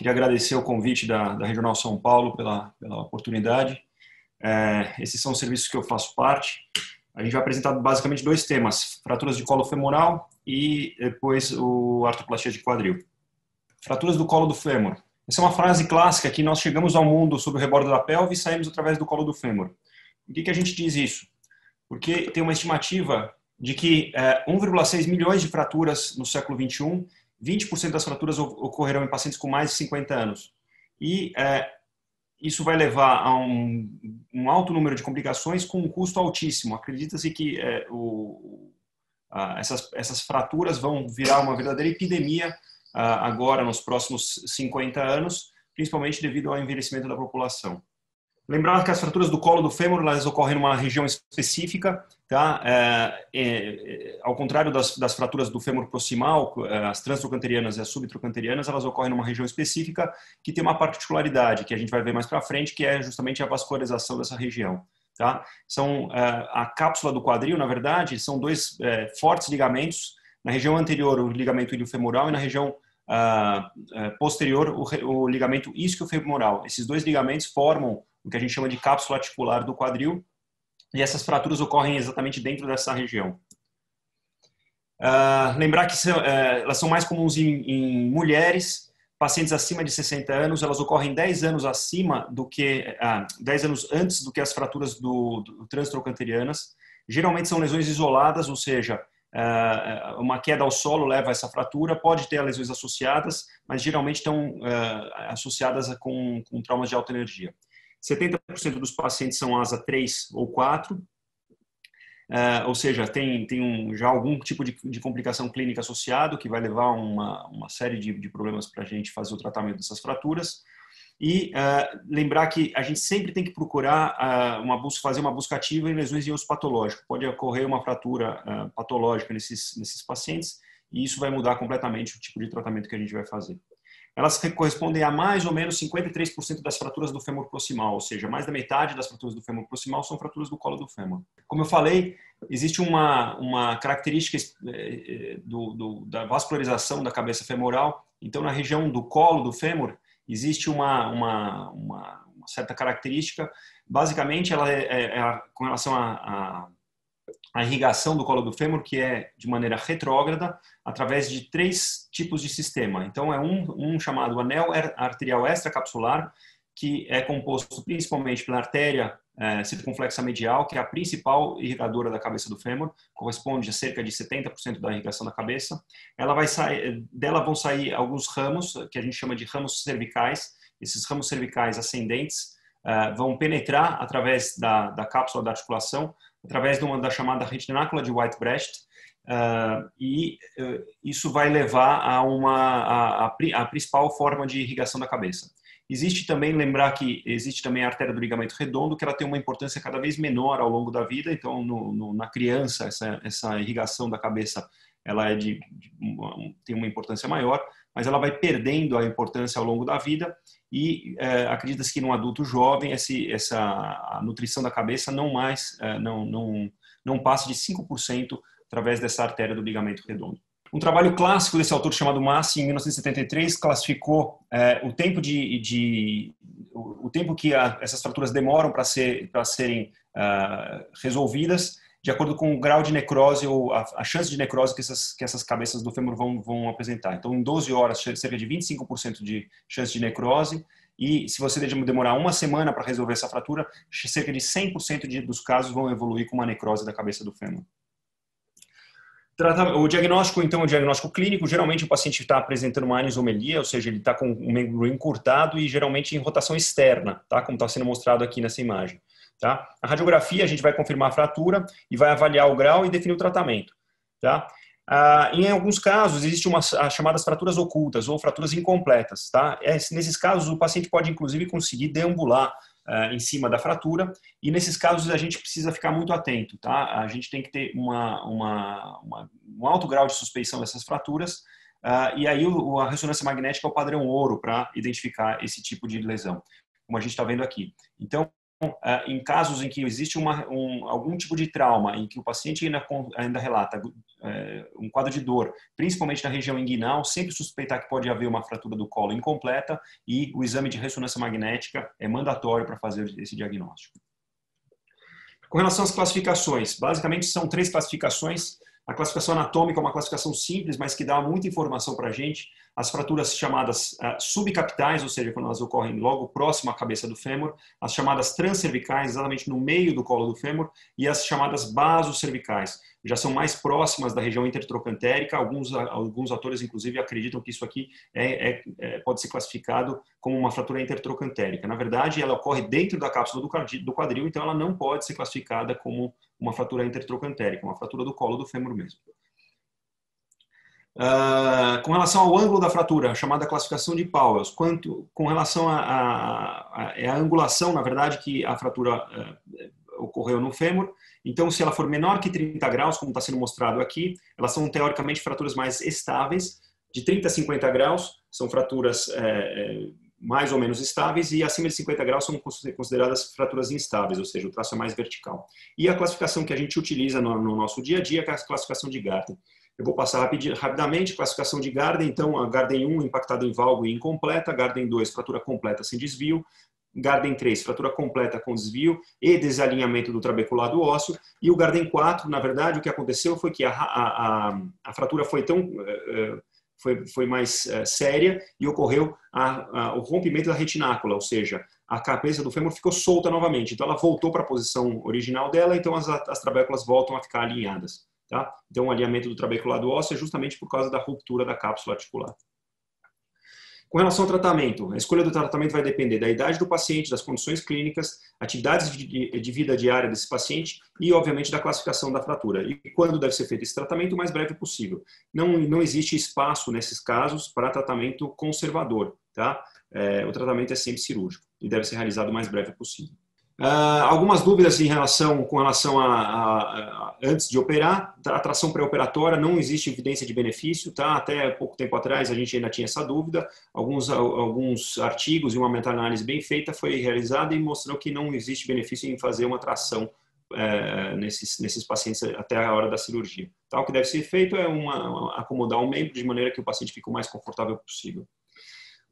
Queria agradecer o convite da, da Regional São Paulo pela, pela oportunidade. É, esses são os serviços que eu faço parte. A gente vai apresentar basicamente dois temas: fraturas de colo femoral e depois o artroplastia de quadril. Fraturas do colo do fêmur. Essa é uma frase clássica que nós chegamos ao mundo sob o rebordo da pelve e saímos através do colo do fêmur. Por que, que a gente diz isso? Porque tem uma estimativa de que é, 1,6 milhões de fraturas no século 21, 20% das fraturas ocorrerão em pacientes com mais de 50 anos. E é, isso vai levar a um, um, alto número de complicações com um custo altíssimo. Acredita-se que é, o, a, essas, essas fraturas vão virar uma verdadeira epidemia agora nos próximos 50 anos, principalmente devido ao envelhecimento da população. Lembrar que as fraturas do colo do fêmur elas ocorrem numa região específica, tá? É, é, é, ao contrário das, das, fraturas do fêmur proximal, é, as transtrocanterianas e as subtrocanterianas, elas ocorrem numa região específica que tem uma particularidade que a gente vai ver mais para frente, que é justamente a vascularização dessa região. Tá? São é, a cápsula do quadril, na verdade, são dois é, fortes ligamentos na região anterior, o ligamento iliofemoral, e na região uh, posterior, o, o ligamento isquiofemoral. Esses dois ligamentos formam o que a gente chama de cápsula articular do quadril, e essas fraturas ocorrem exatamente dentro dessa região. Uh, lembrar que são, uh, elas são mais comuns em, em, mulheres, pacientes acima de 60 anos, elas ocorrem 10 anos acima do que, uh, ah, 10 anos antes do que as fraturas do, do transtrocanterianas. Geralmente são lesões isoladas, ou seja, Uh, uma queda ao solo leva a essa fratura, pode ter lesões associadas, mas geralmente estão associadas com, com, traumas de alta energia. 70% dos pacientes são asa 3 ou 4, uh, ou seja, tem, tem um, já algum tipo de, de, complicação clínica associado que vai levar uma, uma série de, de problemas para a gente fazer o tratamento dessas fraturas. E uh, lembrar que a gente sempre tem que procurar uh, uma busca, fazer uma busca ativa em lesões de osso patológico. Pode ocorrer uma fratura patológica nesses, nesses pacientes e isso vai mudar completamente o tipo de tratamento que a gente vai fazer. Elas correspondem a mais ou menos 53% das fraturas do fêmur proximal, ou seja, mais da metade das fraturas do fêmur proximal são fraturas do colo do fêmur. Como eu falei, existe uma, uma característica eh, eh, do, do, da vascularização da cabeça femoral. Então, na região do colo do fêmur, existe uma, uma, uma, uma certa característica. Basicamente, ela é, é, é com relação à irrigação do colo do fêmur, que é de maneira retrógrada, através de três tipos de sistema. Então, é um, um chamado anel arterial extracapsular, que é composto principalmente pela artéria é, circunflexa medial, que é a principal irrigadora da cabeça do fêmur, corresponde a cerca de 70% da irrigação da cabeça. Ela vai sair, dela vão sair alguns ramos, que a gente chama de ramos cervicais. Esses ramos cervicais ascendentes é, vão penetrar através da, da cápsula da articulação, através de uma, da chamada retinácula de Whitebreast, Uh, e uh, isso vai levar a uma a, a, a, principal forma de irrigação da cabeça. Existe também, lembrar que existe também a artéria do ligamento redondo, que ela tem uma importância cada vez menor ao longo da vida. Então, no, no, na criança, essa, essa irrigação da cabeça ela é de, de tem uma importância maior, mas ela vai perdendo a importância ao longo da vida e é, acredita-se que no adulto jovem esse, essa a nutrição da cabeça não mais é, não, não, não passa de 5% através dessa artéria do ligamento redondo. Um trabalho clássico desse autor chamado Massi, em 1973, classificou é, o tempo de, de o, o, tempo que a, essas fraturas demoram para ser, serem uh, resolvidas, de acordo com o grau de necrose ou a, a, chance de necrose que essas, que essas cabeças do fêmur vão, vão apresentar. Então, em 12 horas, cerca de 25% de chance de necrose, e se você demorar uma semana para resolver essa fratura, cerca de 100% de, dos casos vão evoluir com uma necrose da cabeça do fêmur. O diagnóstico, então, é o diagnóstico clínico, geralmente o paciente está apresentando uma anisomelia, ou seja, ele está com um membro encurtado e geralmente em rotação externa, tá? como está sendo mostrado aqui nessa imagem. Tá? A radiografia, a gente vai confirmar a fratura e vai avaliar o grau e definir o tratamento. Tá? Ah, em alguns casos, existem umas as chamadas fraturas ocultas ou fraturas incompletas. Tá? É, nesses casos, o paciente pode, inclusive, conseguir deambular uh, em cima da fratura. E nesses casos a gente precisa ficar muito atento, tá? A gente tem que ter uma, uma, uma um alto grau de suspeição dessas fraturas. Uh, e aí o, a ressonância magnética é o padrão ouro para identificar esse tipo de lesão, como a gente está vendo aqui. Então, em casos em que existe uma, um, algum tipo de trauma, em que o paciente ainda, ainda relata um quadro de dor, principalmente na região inguinal, sempre suspeitar que pode haver uma fratura do colo incompleta e o exame de ressonância magnética é mandatório para fazer esse diagnóstico. Com relação às classificações, basicamente são três classificações a classificação anatômica é uma classificação simples, mas que dá muita informação para a gente. As fraturas chamadas uh, subcapitais, ou seja, quando elas ocorrem logo próximo à cabeça do fêmur, as chamadas transcervicais, exatamente no meio do colo do fêmur, e as chamadas basocervicais, já são mais próximas da região intertrocantérica. Alguns, alguns autores, inclusive, acreditam que isso aqui é, é, é, pode ser classificado como uma fratura intertrocantérica. Na verdade, ela ocorre dentro da cápsula do quadril, então ela não pode ser classificada como uma fratura intertrocantérica, uma fratura do colo do fêmur mesmo. Uh, com relação ao ângulo da fratura, chamada classificação de Powell, quanto com relação à é angulação, na verdade, que a fratura uh, ocorreu no fêmur, então, se ela for menor que 30 graus, como está sendo mostrado aqui, elas são teoricamente fraturas mais estáveis. De 30 a 50 graus são fraturas é, mais ou menos estáveis e acima de 50 graus são consideradas fraturas instáveis, ou seja, o traço é mais vertical. E a classificação que a gente utiliza no, no nosso dia a dia é a classificação de Garden. Eu vou passar rapidamente, classificação de Garden, então a Garden 1 impactada em valgo e incompleta, Garden 2 fratura completa sem desvio, Garden 3, fratura completa com desvio e desalinhamento do trabeculado ósseo. E o Garden 4, na verdade, o que aconteceu foi que a, a, a, a fratura foi tão uh, foi, foi mais uh, séria e ocorreu o rompimento da retinácula, ou seja, a cabeça do fêmur ficou solta novamente. Então ela voltou para a posição original dela, então as, as trabéculas voltam a ficar alinhadas. Tá? Então o alinhamento do trabeculado ósseo é justamente por causa da ruptura da cápsula articular. Com relação ao tratamento, a escolha do tratamento vai depender da idade do paciente, das condições clínicas, atividades de vida diária desse paciente e, obviamente, da classificação da fratura. E quando deve ser feito esse tratamento, o mais breve possível. Não, não existe espaço, nesses casos, para tratamento conservador. Tá? É, o tratamento é sempre cirúrgico e deve ser realizado o mais breve possível. Uh, algumas dúvidas em relação, com relação a, a, a antes de operar, a tração pré-operatória não existe evidência de benefício, tá? Até pouco tempo atrás a gente ainda tinha essa dúvida. Alguns, alguns artigos e uma meta-análise bem feita foi realizada e mostrou que não existe benefício em fazer uma tração é, nesses, nesses pacientes até a hora da cirurgia. Tá? O que deve ser feito é uma, acomodar o membro de maneira que o paciente fique o mais confortável possível.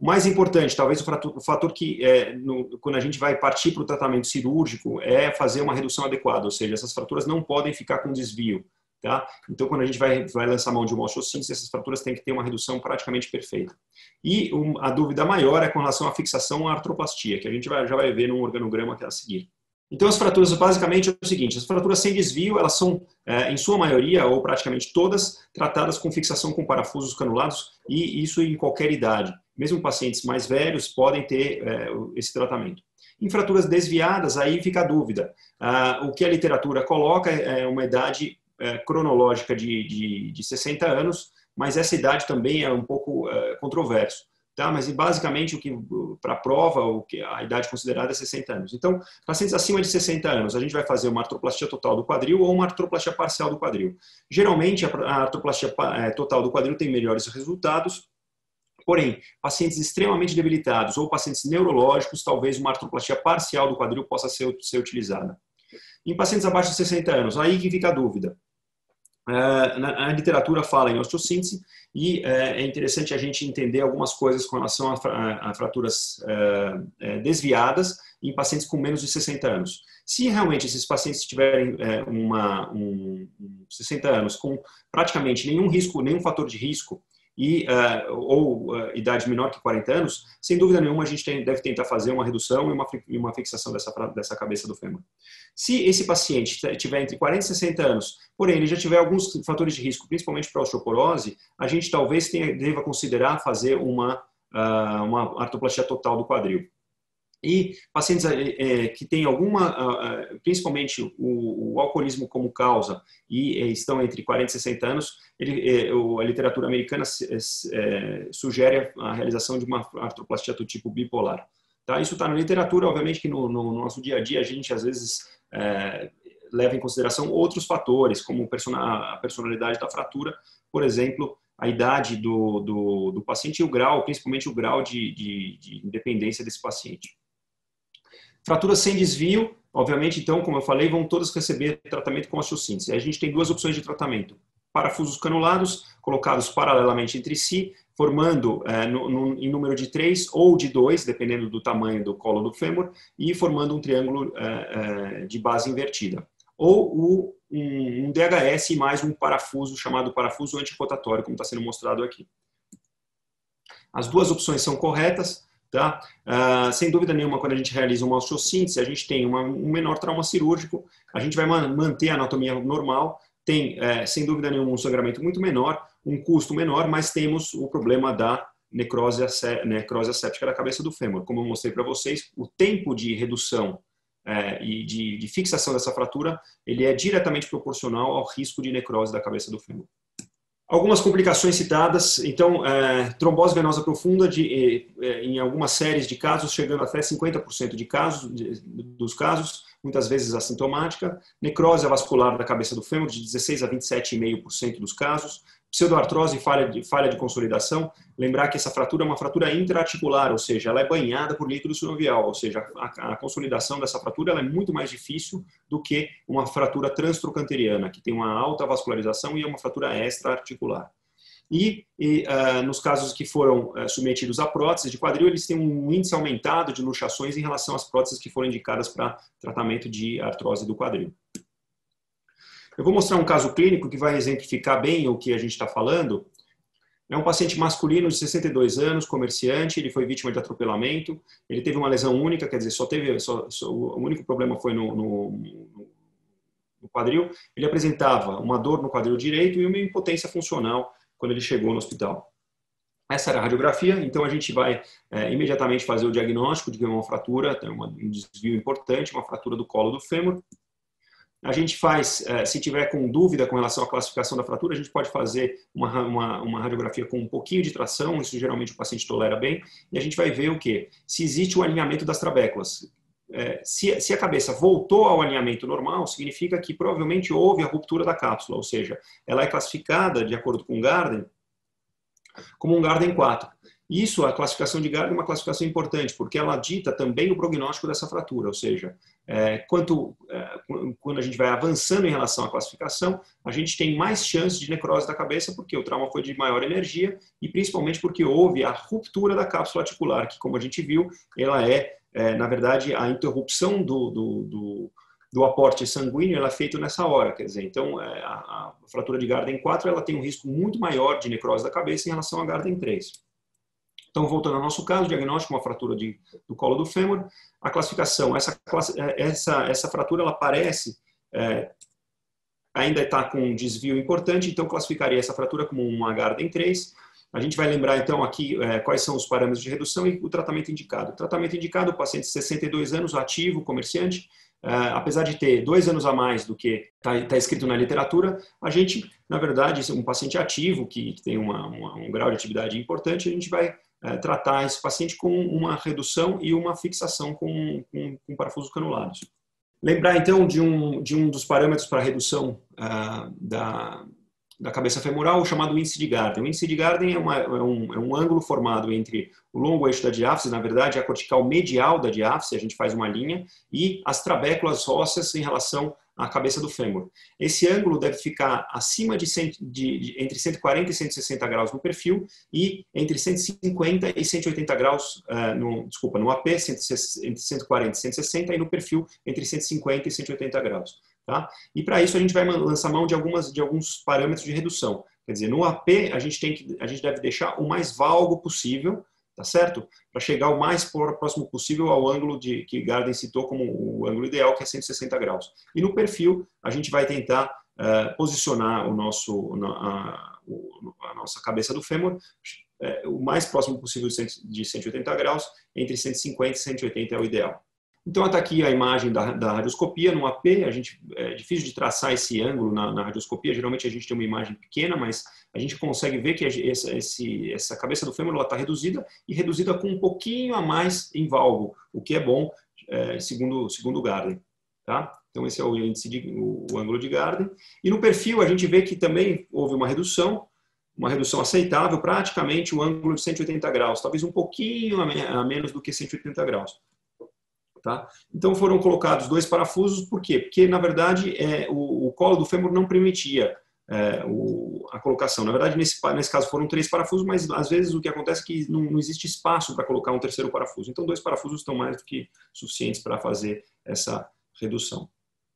O mais importante, talvez o fator, que, é, no, quando a gente vai partir para o tratamento cirúrgico, é fazer uma redução adequada, ou seja, essas fraturas não podem ficar com desvio. Tá? Então, quando a gente vai, vai lançar mão de uma osteossíntese, essas fraturas têm que ter uma redução praticamente perfeita. E um, a dúvida maior é com relação à fixação à artroplastia, que a gente vai, já vai ver no organograma que é a seguir. Então, as fraturas, basicamente, é o seguinte: as fraturas sem desvio, elas são, é, em sua maioria, ou praticamente todas, tratadas com fixação com parafusos canulados, e isso em qualquer idade. Mesmo pacientes mais velhos podem ter é, esse tratamento. Em fraturas desviadas, aí fica a dúvida. Ah, o que a literatura coloca é uma idade é, cronológica de, de, de 60 anos, mas essa idade também é um pouco é, controverso tá? Mas basicamente o que para prova o que a idade considerada é 60 anos. Então, pacientes acima de 60 anos, a gente vai fazer uma artroplastia total do quadril ou uma artroplastia parcial do quadril. Geralmente a artroplastia é, total do quadril tem melhores resultados. Porém, pacientes extremamente debilitados ou pacientes neurológicos, talvez uma artroplastia parcial do quadril possa ser, ser utilizada. Em pacientes abaixo de 60 anos, aí que fica a dúvida. Uh, a literatura fala em osteossíntese e uh, é interessante a gente entender algumas coisas com relação a, fraturas uh, desviadas em pacientes com menos de 60 anos. Se realmente esses pacientes tiverem uma, um, um 60 anos com praticamente nenhum risco, nenhum fator de risco e, uh, ou uh, idade menor que 40 anos, sem dúvida nenhuma a gente tem, deve tentar fazer uma redução e uma, e uma fixação dessa, dessa cabeça do fêmur. Se esse paciente tiver entre 40 e 60 anos, porém ele já tiver alguns fatores de risco, principalmente para osteoporose, a gente talvez tenha, deva considerar fazer uma, uh, uma artroplastia total do quadril. E pacientes é, que têm alguma, principalmente o, o, alcoolismo como causa e estão entre 40 e 60 anos, ele, a literatura americana sugere a realização de uma artroplastia do tipo bipolar. Tá? Isso está na literatura, obviamente que no, no, nosso dia a dia a gente às vezes é, leva em consideração outros fatores, como a personalidade da fratura, por exemplo, a idade do, do, do paciente e o grau, principalmente o grau de, de, de independência desse paciente. Fraturas sem desvio, obviamente, então, como eu falei, vão todas receber tratamento com osteossíntese. A gente tem duas opções de tratamento. Parafusos canulados, colocados paralelamente entre si, formando é, no, no, em número de três ou de dois, dependendo do tamanho do colo do fêmur, e formando um triângulo é, é, de base invertida. Ou o, um, um, DHS mais um parafuso chamado parafuso antirotatório, como está sendo mostrado aqui. As duas opções são corretas, tá? Uh, sem dúvida nenhuma, quando a gente realiza uma osteossíntese, a gente tem uma, um menor trauma cirúrgico, a gente vai manter a anatomia normal, tem, é, sem dúvida nenhuma, um sangramento muito menor, um custo menor, mas temos o problema da necrose, necrose asséptica da cabeça do fêmur. Como eu mostrei para vocês, o tempo de redução é, e de, de, fixação dessa fratura, ele é diretamente proporcional ao risco de necrose da cabeça do fêmur. Algumas complicações citadas, então, é, trombose venosa profunda de, é, em algumas séries de casos, chegando até 50% de casos, de, dos casos, muitas vezes assintomática, necrose vascular da cabeça do fêmur de 16 a 27,5% dos casos, pseudoartrose e falha de, falha de consolidação, lembrar que essa fratura é uma fratura intraarticular, ou seja, ela é banhada por líquido sinovial, ou seja, a, a consolidação dessa fratura é muito mais difícil do que uma fratura transtrocanteriana, que tem uma alta vascularização e é uma fratura extraarticular. E, e uh, nos casos que foram uh, submetidos a próteses de quadril, eles têm um índice aumentado de luxações em relação às próteses que foram indicadas para tratamento de artrose do quadril. Eu vou mostrar um caso clínico que vai exemplificar bem o que a gente está falando. É um paciente masculino de 62 anos, comerciante, ele foi vítima de atropelamento, ele teve uma lesão única, quer dizer, só teve, só, só, o único problema foi no, no, no quadril. Ele apresentava uma dor no quadril direito e uma impotência funcional quando ele chegou no hospital. Essa era a radiografia, então a gente vai é, imediatamente fazer o diagnóstico de uma fratura, tem uma, um desvio importante, uma fratura do colo do fêmur. A gente faz, é, se tiver com dúvida com relação à classificação da fratura, a gente pode fazer uma, uma, uma, radiografia com um pouquinho de tração, isso geralmente o paciente tolera bem, e a gente vai ver o que? Se existe o alinhamento das trabéculas. É, se, se, a cabeça voltou ao alinhamento normal, significa que provavelmente houve a ruptura da cápsula, ou seja, ela é classificada, de acordo com Garden, como um Garden 4. Isso, a classificação de Garden é uma classificação importante, porque ela dita também o prognóstico dessa fratura, ou seja, é, quanto, é, quando a gente vai avançando em relação à classificação, a gente tem mais chance de necrose da cabeça, porque o trauma foi de maior energia e principalmente porque houve a ruptura da cápsula articular, que, como a gente viu, ela é é, na verdade, a interrupção do, do, do, do, aporte sanguíneo ela é feita nessa hora. Quer dizer, então, é, a, a, fratura de Garden 4 ela tem um risco muito maior de necrose da cabeça em relação a Garden 3. Então, voltando ao nosso caso, diagnóstico, uma fratura de, do colo do fêmur, a classificação, essa, é, essa, essa fratura ela parece é, ainda está com um desvio importante, então classificaria essa fratura como uma Garden 3, a gente vai lembrar então aqui é, quais são os parâmetros de redução e o tratamento indicado. O tratamento indicado, o paciente de 62 anos, ativo, comerciante, é, apesar de ter dois anos a mais do que está tá escrito na literatura, a gente, na verdade, um paciente ativo, que, que tem uma, uma, um grau de atividade importante, a gente vai é, tratar esse paciente com uma redução e uma fixação com, com, com parafusos canulados. Lembrar então de um, de um dos parâmetros para redução uh, da, da cabeça femoral, chamado índice de Garden. O índice de Garden é, uma, é, um, é um, ângulo formado entre o longo eixo da diáfise, na verdade, a cortical medial da diáfise, a gente faz uma linha, e as trabéculas ósseas em relação à cabeça do fêmur. Esse ângulo deve ficar acima de, de, de, entre 140 e 160 graus no perfil e entre 150 e 180 graus, uh, no, desculpa, no AP, entre 140 e 160 e no perfil entre 150 e 180 graus. Tá? E para isso a gente vai lançar mão de, algumas, de alguns parâmetros de redução. Quer dizer, no AP a gente, tem que, a gente deve deixar o mais valgo possível, tá certo? Para chegar o mais próximo possível ao ângulo de, que Garden citou como o ângulo ideal, que é 160 graus. E no perfil a gente vai tentar uh, posicionar o nosso, a, a, nossa cabeça do fêmur uh, o mais próximo possível de 180 graus, entre 150 e 180 é o ideal. Então, está aqui a imagem da, da, radioscopia no AP. A gente, é difícil de traçar esse ângulo na, na, radioscopia. Geralmente a gente tem uma imagem pequena, mas a gente consegue ver que essa, esse, essa cabeça do fêmur está reduzida e reduzida com um pouquinho a mais em valgo, o que é bom, é, segundo, segundo Garden. Tá? Então, esse é o índice de, o, o ângulo de Garden. E no perfil, a gente vê que também houve uma redução, uma redução aceitável, praticamente o ângulo de 180 graus, talvez um pouquinho a menos do que 180 graus Tá? Então foram colocados dois parafusos, por quê? Porque, na verdade, é, o, o colo do fêmur não permitia é, o, a colocação. Na verdade, nesse, nesse caso foram três parafusos, mas às vezes o que acontece é que não, não existe espaço para colocar um terceiro parafuso. Então, dois parafusos estão mais do que suficientes para fazer essa redução.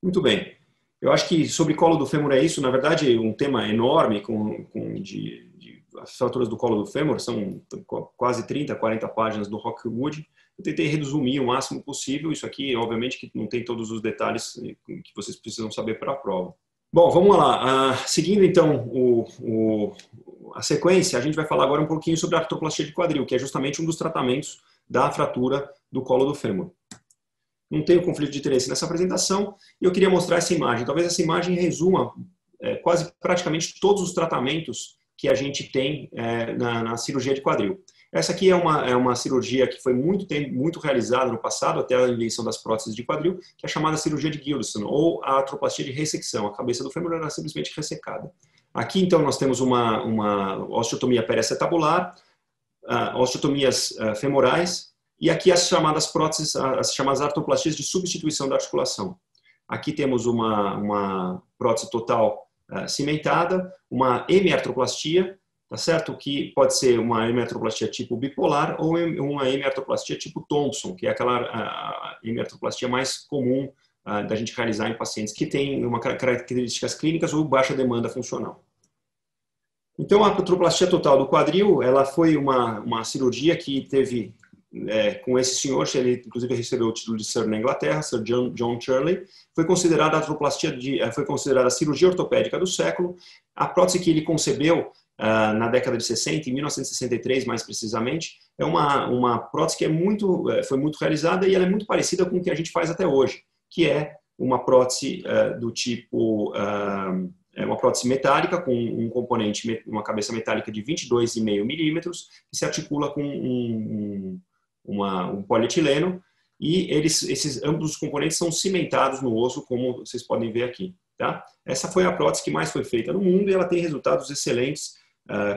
Muito bem. Eu acho que sobre colo do fêmur é isso. Na verdade, um tema enorme com, com de, de, as fraturas do colo do fêmur são quase 30, 40 páginas do Rockwood. Eu tentei resumir o máximo possível. Isso aqui, obviamente, que não tem todos os detalhes que vocês precisam saber para a prova. Bom, vamos lá. Uh, seguindo então o, o, a sequência, a gente vai falar agora um pouquinho sobre a artroplastia de quadril, que é justamente um dos tratamentos da fratura do colo do fêmur. Não tenho conflito de interesse nessa apresentação e eu queria mostrar essa imagem. Talvez essa imagem resuma é, quase praticamente todos os tratamentos que a gente tem é, na, na cirurgia de quadril. Essa aqui é uma, é uma cirurgia que foi muito, tempo, muito realizada no passado, até a invenção das próteses de quadril, que é chamada cirurgia de Gilson, ou a artroplastia de ressecção. A cabeça do fêmur era simplesmente ressecada. Aqui, então, nós temos uma, uma osteotomia periacetabular, uh, osteotomias uh, femorais, e aqui as chamadas próteses, as chamadas artroplastias de substituição da articulação. Aqui temos uma, uma prótese total uh, cimentada, uma hemiartroplastia, tá certo? Que pode ser uma hemiartroplastia tipo bipolar ou uma hemiartroplastia tipo Thompson, que é aquela hemiartroplastia mais comum da gente realizar em pacientes que têm uma características clínicas ou baixa demanda funcional. Então, a artroplastia total do quadril, ela foi uma, uma cirurgia que teve é, com esse senhor, ele inclusive recebeu o título de Sir na Inglaterra, Sir John, John Shirley, foi considerada a artroplastia de, é, foi considerada a cirurgia ortopédica do século. A prótese que ele concebeu uh, na década de 60, em 1963 mais precisamente, é uma, uma prótese que é muito, é, foi muito realizada e ela é muito parecida com o que a gente faz até hoje, que é uma prótese uh, do tipo, uh, é uma prótese metálica com um componente, uma cabeça metálica de 22,5 milímetros, que se articula com um, um, uma, um polietileno, e eles, esses ambos os componentes são cimentados no osso, como vocês podem ver aqui. Tá? Essa foi a prótese que mais foi feita no mundo e ela tem resultados excelentes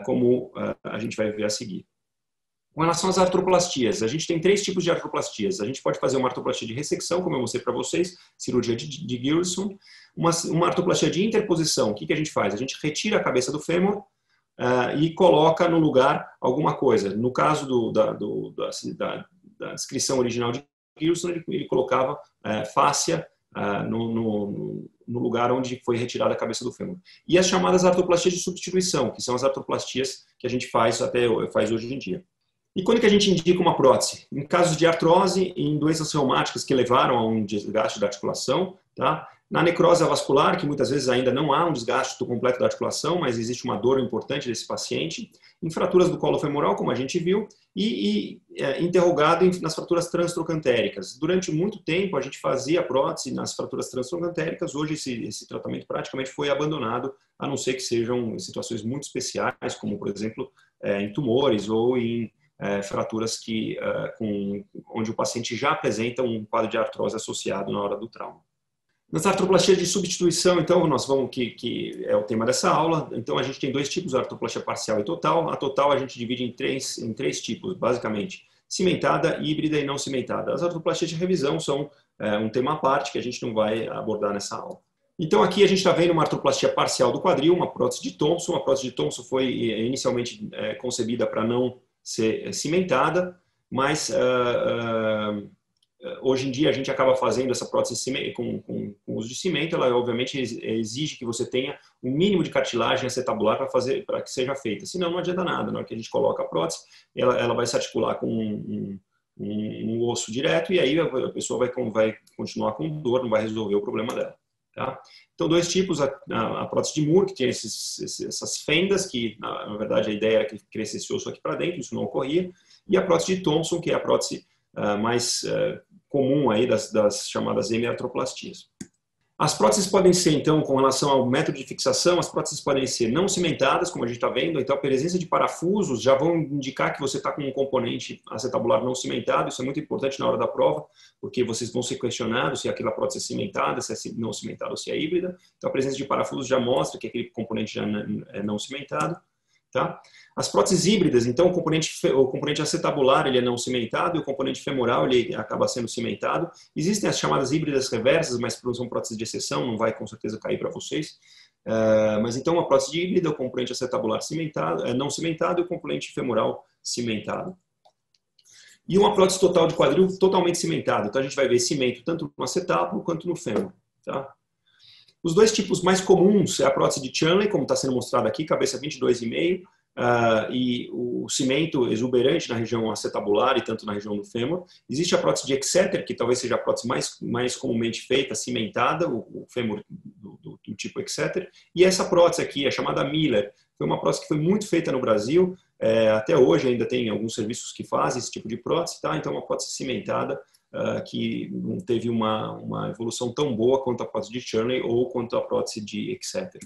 como ah, a gente vai ver a seguir. Com relação às artroplastias, a gente tem três tipos de artroplastias. A gente pode fazer uma artroplastia de ressecção, como eu mostrei para vocês, cirurgia de, de Gilson. Uma, uma artroplastia de interposição, o que, que a gente faz? A gente retira a cabeça do fêmur uh, e coloca no lugar alguma coisa. No caso do, da, do, da, da, da, descrição original de Gilson, ele, ele colocava uh, fáscia uh, no, no, no lugar onde foi retirada a cabeça do fêmur. E as chamadas artroplastias de substituição, que são as artroplastias que a gente faz até faz hoje em dia. E quando que a gente indica uma prótese? Em casos de artrose, em doenças reumáticas que levaram a um desgaste da articulação, tá? Na necrose vascular, que muitas vezes ainda não há um desgaste completo da articulação, mas existe uma dor importante desse paciente. Em fraturas do colo femoral, como a gente viu, e, e é, interrogado nas fraturas transtrocantéricas. Durante muito tempo, a gente fazia prótese nas fraturas transtrocantéricas. Hoje, esse, esse tratamento praticamente foi abandonado, a não ser que sejam situações muito especiais, como, por exemplo, é, em tumores ou em é, fraturas que, é, com, onde o paciente já apresenta um quadro de artrose associado na hora do trauma. Nas artroplastias de substituição, então, nós vamos, que, que é o tema dessa aula, então a gente tem dois tipos, artroplastia parcial e total. A total a gente divide em três, em três tipos, basicamente, cimentada, híbrida e não cimentada. As artroplastias de revisão são é, um tema à parte que a gente não vai abordar nessa aula. Então aqui a gente está vendo uma artroplastia parcial do quadril, uma prótese de Thompson. A prótese de Thompson foi é, inicialmente é, concebida para não ser é, cimentada, mas uh, uh, hoje em dia a gente acaba fazendo essa prótese com, com, com uso de cimento, ela obviamente exige que você tenha um mínimo de cartilagem acetabular para fazer para que seja feita. Senão não adianta nada. Na hora que a gente coloca a prótese, ela, ela vai se articular com um, um, um, osso direto e aí a pessoa vai, vai continuar com dor, não vai resolver o problema dela. Tá? Então, dois tipos, a, a, a prótese de Moore, que tinha esses, essas fendas, que na, na, verdade a ideia era que crescesse esse osso aqui para dentro, isso não ocorria, e a prótese de Thompson, que é a prótese uh, mais uh, comum aí das, das chamadas hemiartroplastias. As próteses podem ser, então, com relação ao método de fixação, as próteses podem ser não cimentadas, como a gente está vendo, então a presença de parafusos já vão indicar que você está com um componente acetabular não cimentado, isso é muito importante na hora da prova, porque vocês vão ser questionados se aquela prótese é cimentada, se é não cimentada ou se é híbrida, então a presença de parafusos já mostra que aquele componente já é não cimentado. Tá? As próteses híbridas, então, o componente, o componente acetabular ele é não cimentado e o componente femoral ele acaba sendo cimentado. Existem as chamadas híbridas reversas, mas são próteses de exceção, não vai com certeza cair para vocês. Uh, mas então, uma prótese híbrida, o componente acetabular cimentado, é não cimentado e o componente femoral cimentado. E uma prótese total de quadril totalmente cimentada. Então, a gente vai ver cimento tanto no acetábulo quanto no fêmur. Tá? Os dois tipos mais comuns é a prótese de Chanley, como está sendo mostrado aqui, cabeça 22,5, uh, e o cimento exuberante na região acetabular e tanto na região do fêmur. Existe a prótese de Exeter, que talvez seja a prótese mais, mais comumente feita, cimentada, o, o fêmur do, do, do, tipo Exeter. E essa prótese aqui, a chamada Miller, foi uma prótese que foi muito feita no Brasil, é, até hoje ainda tem alguns serviços que fazem esse tipo de prótese, tá? então é uma prótese cimentada, uh, que não teve uma, uma evolução tão boa quanto a prótese de Churney ou quanto a prótese de Exeter.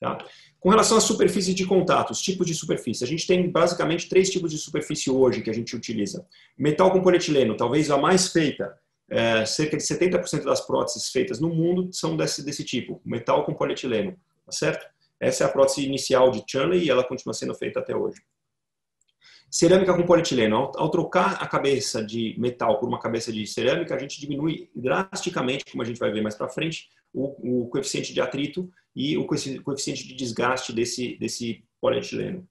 Tá? Com relação à superfície de contato, os tipos de superfície, a gente tem basicamente três tipos de superfície hoje que a gente utiliza. Metal com polietileno, talvez a mais feita, é, cerca de 70% das próteses feitas no mundo são desse, desse tipo, metal com polietileno, tá certo? Essa é a prótese inicial de Chunley e ela continua sendo feita até hoje. Cerâmica com polietileno. Ao, ao, trocar a cabeça de metal por uma cabeça de cerâmica, a gente diminui drasticamente, como a gente vai ver mais para frente, o, o, coeficiente de atrito e o coeficiente de desgaste desse, desse polietileno.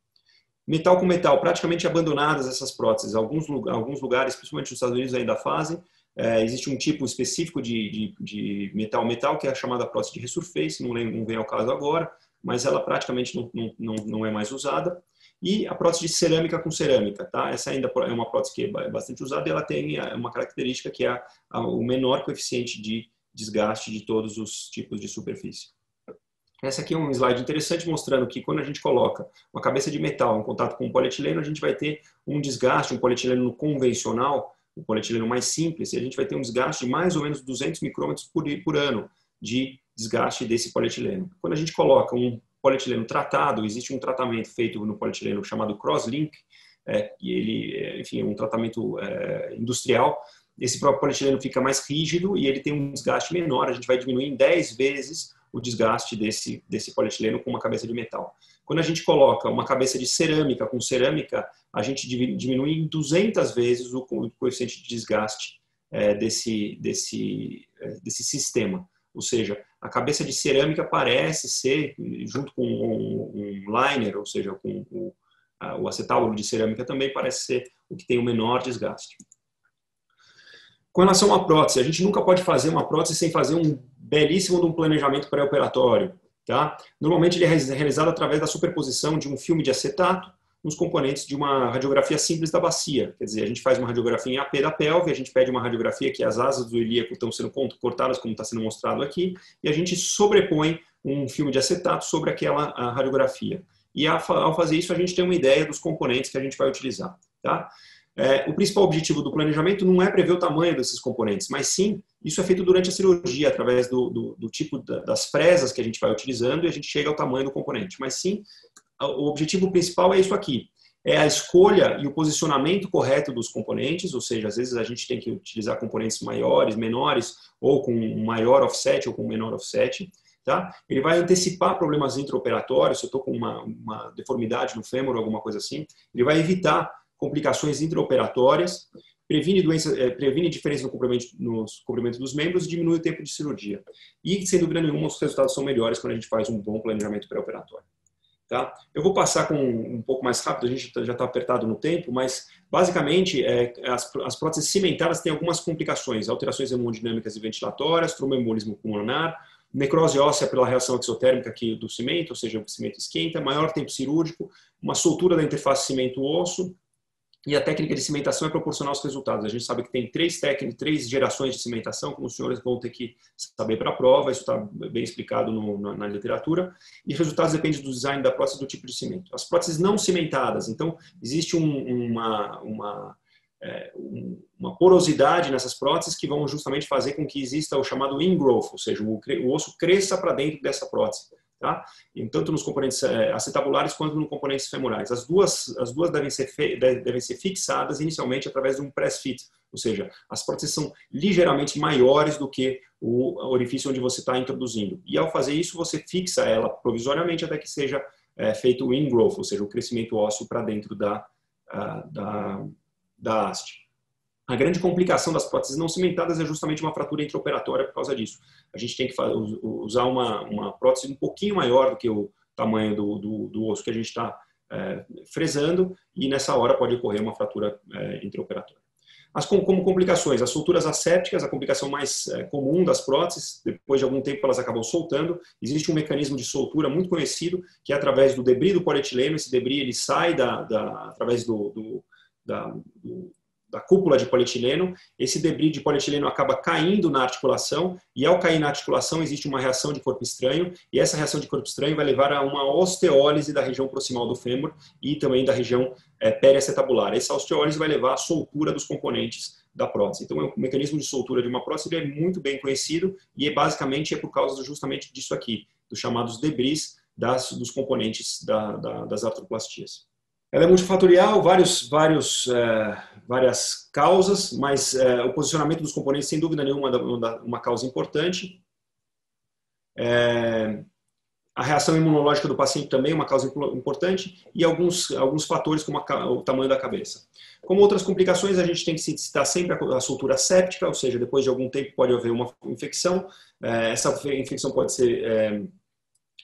Metal com metal, praticamente abandonadas essas próteses. Alguns, alguns lugares, principalmente nos Estados Unidos, ainda fazem. É, existe um tipo específico de, de, de metal-metal, que é a chamada prótese de resurface, não, não vem ao caso agora, mas ela praticamente não, não, não é mais usada e a prótese de cerâmica com cerâmica, tá? Essa ainda é uma prótese que é bastante usada e ela tem uma característica que é a, a, o menor coeficiente de desgaste de todos os tipos de superfície. Essa aqui é um slide interessante mostrando que quando a gente coloca uma cabeça de metal em contato com um polietileno, a gente vai ter um desgaste, um polietileno convencional, um polietileno mais simples, e a gente vai ter um desgaste de mais ou menos 200 micrômetros por, por ano de desgaste desse polietileno. Quando a gente coloca um polietileno tratado, existe um tratamento feito no polietileno chamado crosslink, é, e ele, é, enfim, é um tratamento é, industrial. Esse próprio polietileno fica mais rígido e ele tem um desgaste menor, a gente vai diminuir em 10 vezes o desgaste desse, desse polietileno com uma cabeça de metal. Quando a gente coloca uma cabeça de cerâmica com cerâmica, a gente diminui em 200 vezes o coeficiente de desgaste é, desse, desse, é, desse sistema. Ou seja, a cabeça de cerâmica parece ser, junto com um, um liner, ou seja, com o, o acetábulo de cerâmica também, parece ser o que tem o menor desgaste. Com relação à prótese, a gente nunca pode fazer uma prótese sem fazer um belíssimo um planejamento pré-operatório. Tá? Normalmente ele é realizado através da superposição de um filme de acetato nos componentes de uma radiografia simples da bacia. Quer dizer, a gente faz uma radiografia em AP da pelve, a gente pede uma radiografia que as asas do ilíaco estão sendo cortadas, como está sendo mostrado aqui, e a gente sobrepõe um filme de acetato sobre aquela radiografia. E ao fazer isso, a gente tem uma ideia dos componentes que a gente vai utilizar. Tá? É, o principal objetivo do planejamento não é prever o tamanho desses componentes, mas sim, isso é feito durante a cirurgia, através do, do, do tipo da, das fresas que a gente vai utilizando e a gente chega ao tamanho do componente. Mas sim, o objetivo principal é isso aqui. É a escolha e o posicionamento correto dos componentes, ou seja, às vezes a gente tem que utilizar componentes maiores, menores, ou com maior offset ou com menor offset. Tá? Ele vai antecipar problemas intraoperatórios, se eu estou com uma, uma, deformidade no fêmur ou alguma coisa assim, ele vai evitar complicações intraoperatórias, previne, doença, é, previne diferença no comprimento, nos comprimentos dos membros e diminui o tempo de cirurgia. E, sem dúvida nenhuma, os resultados são melhores quando a gente faz um bom planejamento pré-operatório. Tá? Eu vou passar com um pouco mais rápido, a gente já está apertado no tempo, mas basicamente é, as, as próteses cimentadas têm algumas complicações, alterações hemodinâmicas e ventilatórias, tromboembolismo pulmonar, necrose óssea pela reação exotérmica aqui do cimento, ou seja, o cimento esquenta, maior tempo cirúrgico, uma soltura da interface cimento-osso, e a técnica de cimentação é proporcional aos resultados. A gente sabe que tem três técnicas, três gerações de cimentação, como os senhores vão ter que saber para a prova, isso está bem explicado no, na, na, literatura, e os resultados dependem do design da prótese e do tipo de cimento. As próteses não cimentadas, então, existe um, uma, uma, é, uma porosidade nessas próteses que vão justamente fazer com que exista o chamado ingrowth, ou seja, o, o osso cresça para dentro dessa prótese tá? Tanto nos componentes é, acetabulares quanto nos componentes femorais. As duas, as duas devem, ser devem ser fixadas inicialmente através de um press fit, ou seja, as próteses são ligeiramente maiores do que o orifício onde você está introduzindo. E ao fazer isso, você fixa ela provisoriamente até que seja é, feito o ingrowth, ou seja, o crescimento ósseo para dentro da, da, da haste. A grande complicação das próteses não cimentadas é justamente uma fratura intraoperatória por causa disso. A gente tem que usar uma, uma prótese um pouquinho maior do que o tamanho do, do, do osso que a gente está é, fresando e nessa hora pode ocorrer uma fratura é, intraoperatória. As, como complicações, as solturas assépticas, a complicação mais é, comum das próteses, depois de algum tempo elas acabam soltando. Existe um mecanismo de soltura muito conhecido, que é através do debris do polietileno. Esse debris ele sai da, da através do, do, da, do da cúpula de polietileno, esse debris de polietileno acaba caindo na articulação e ao cair na articulação existe uma reação de corpo estranho e essa reação de corpo estranho vai levar a uma osteólise da região proximal do fêmur e também da região é, periacetabular. Essa osteólise vai levar à soltura dos componentes da prótese. Então, o mecanismo de soltura de uma prótese é muito bem conhecido e é, basicamente é por causa justamente disso aqui, dos chamados debris das, dos componentes da, da, das artroplastias. Ela é multifatorial, vários, vários, é, várias causas, mas é, o posicionamento dos componentes, sem dúvida nenhuma, é uma, causa importante. É, a reação imunológica do paciente também é uma causa importante e alguns, alguns fatores como a, o tamanho da cabeça. Como outras complicações, a gente tem que citar sempre a, a soltura séptica, ou seja, depois de algum tempo pode haver uma infecção. É, essa infecção pode ser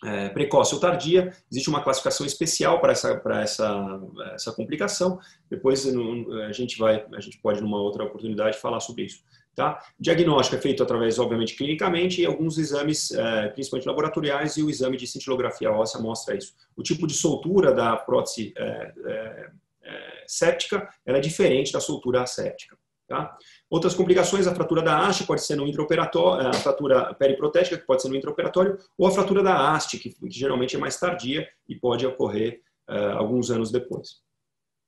é, precoce ou tardia, existe uma classificação especial para essa, para essa, essa complicação. Depois a gente vai, a gente pode numa outra oportunidade falar sobre isso. Tá? Diagnóstico é feito através, obviamente, clinicamente e alguns exames, é, principalmente laboratoriais, e o exame de cintilografia óssea mostra isso. O tipo de soltura da prótese é, é, é séptica ela é diferente da soltura asséptica. Tá? Outras complicações, a fratura da haste pode ser no intraoperatório, a fratura periprotética, que pode ser no intraoperatório, ou a fratura da haste, que, que geralmente é mais tardia e pode ocorrer uh, alguns anos depois.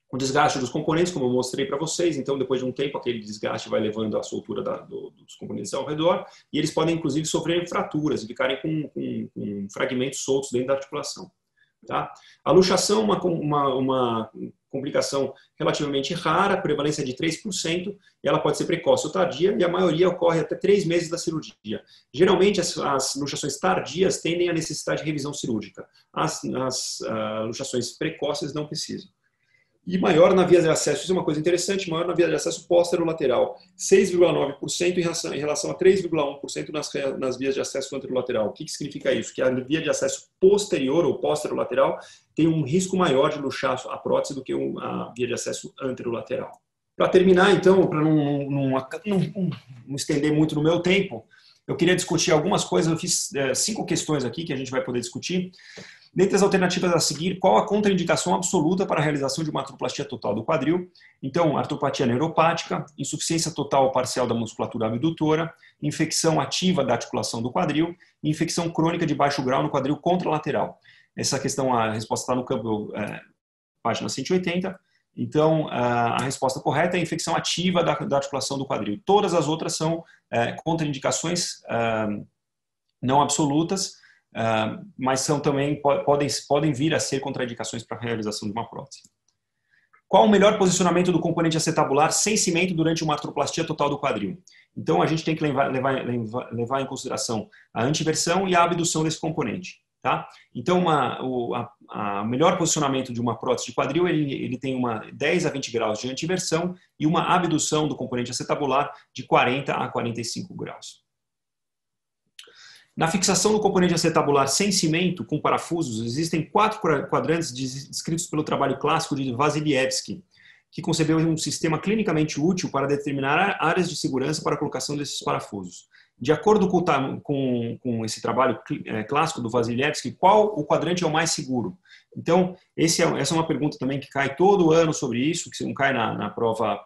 O desgaste dos componentes, como eu mostrei para vocês, então depois de um tempo aquele desgaste vai levando a soltura da, do, dos componentes ao redor e eles podem inclusive sofrer fraturas e ficarem com, com, com fragmentos soltos dentro da articulação. Tá? A luxação é uma, uma, uma complicação relativamente rara, prevalência de 3%, e ela pode ser precoce ou tardia, e a maioria ocorre até três meses da cirurgia. Geralmente, as, as luxações tardias tendem a necessitar de revisão cirúrgica. As, as uh, luxações precoces não precisam e maior na via de acesso, isso é uma coisa interessante, maior na via de acesso póstero-lateral, 6,9% em relação, a 3,1% nas, nas vias de acesso anterolateral. O que, que significa isso? Que a via de acesso posterior ou póstero-lateral tem um risco maior de luxar a prótese do que a via de acesso anterolateral. Para terminar, então, para não, não, não, não, estender muito no meu tempo, eu queria discutir algumas coisas. Eu fiz é, cinco questões aqui que a gente vai poder discutir. Dentre as alternativas a seguir, qual a contraindicação absoluta para a realização de uma artroplastia total do quadril? Então, artropatia neuropática, insuficiência total ou parcial da musculatura abdutora, infecção ativa da articulação do quadril e infecção crônica de baixo grau no quadril contralateral. Essa questão, a resposta está no campo, é, página 180. Então, a resposta correta é a infecção ativa da, articulação do quadril. Todas as outras são é, contraindicações é, não absolutas, ah, mas são também podem, podem vir a ser contraindicações para a realização de uma prótese. Qual o melhor posicionamento do componente acetabular sem cimento durante uma artroplastia total do quadril? Então, a gente tem que levar, levar, levar em consideração a antiversão e a abdução desse componente. Tá? Então, uma, o a, a melhor posicionamento de uma prótese de quadril, ele, ele tem uma 10 a 20 graus de antiversão e uma abdução do componente acetabular de 40 a 45 graus. Na fixação do componente acetabular sem cimento, com parafusos, existem quatro quadrantes descritos pelo trabalho clássico de Vasilievski, que concebeu um sistema clinicamente útil para determinar áreas de segurança para a colocação desses parafusos. De acordo com, com, com esse trabalho é, clássico do Vasilievski, qual o quadrante é o mais seguro? Então, é, essa é uma pergunta também que cai todo ano sobre isso, que não cai na, na prova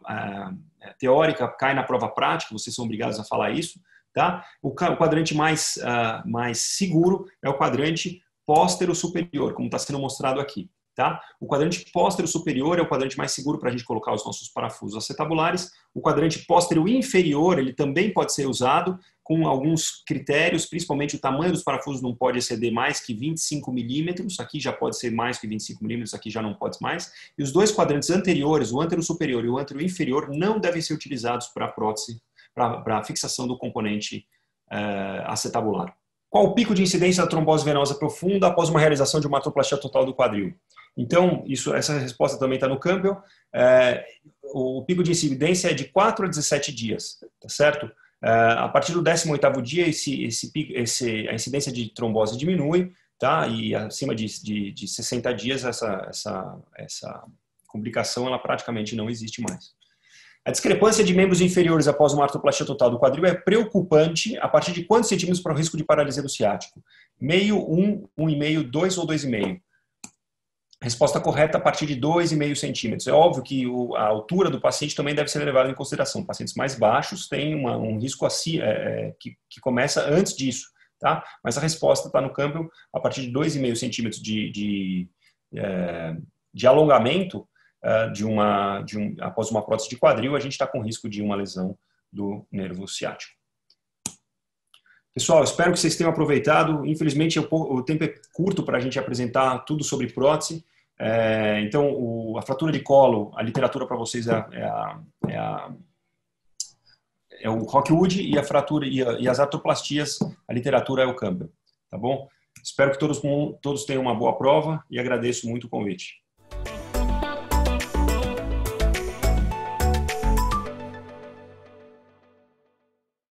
é, teórica, cai na prova prática, vocês são obrigados a falar isso. Tá? O quadrante mais, uh, mais seguro é o quadrante póstero superior, como está sendo mostrado aqui. Tá? O quadrante póstero superior é o quadrante mais seguro para a gente colocar os nossos parafusos acetabulares. O quadrante póstero inferior ele também pode ser usado com alguns critérios, principalmente o tamanho dos parafusos não pode exceder mais que 25 milímetros. Aqui já pode ser mais que 25 milímetros, aqui já não pode mais. E os dois quadrantes anteriores, o antero superior e o antero inferior, não devem ser utilizados para prótese para a fixação do componente uh, acetabular. Qual o pico de incidência da trombose venosa profunda após uma realização de uma artroplastia total do quadril? Então, isso, essa resposta também está no Campbell. É, o pico de incidência é de 4 a 17 dias, tá certo? É, a partir do 18º dia, esse, esse, esse, a incidência de trombose diminui, tá? E acima de, de, de 60 dias, essa, essa, essa complicação, ela praticamente não existe mais. A discrepância de membros inferiores após uma artroplastia total do quadril é preocupante a partir de quantos centímetros para o risco de paralisia do ciático? Meio, um, um e meio, dois ou dois e meio? Resposta correta a partir de 2,5 centímetros. É óbvio que o, a altura do paciente também deve ser levada em consideração. Pacientes mais baixos têm uma, um risco assim, é, que, que, começa antes disso, tá? Mas a resposta está no câmbio a partir de 2,5 centímetros de, de, é, de alongamento de uma, de um, após uma prótese de quadril, a gente está com risco de uma lesão do nervo ciático. Pessoal, espero que vocês tenham aproveitado. Infelizmente, o tempo é curto para a gente apresentar tudo sobre prótese. É, então, a fratura de colo, a literatura para vocês é, é, a, é, a, é, o Rockwood e a fratura e, e, as artroplastias, a literatura é o Campbell. Tá bom? Espero que todos, todos tenham uma boa prova e agradeço muito o convite.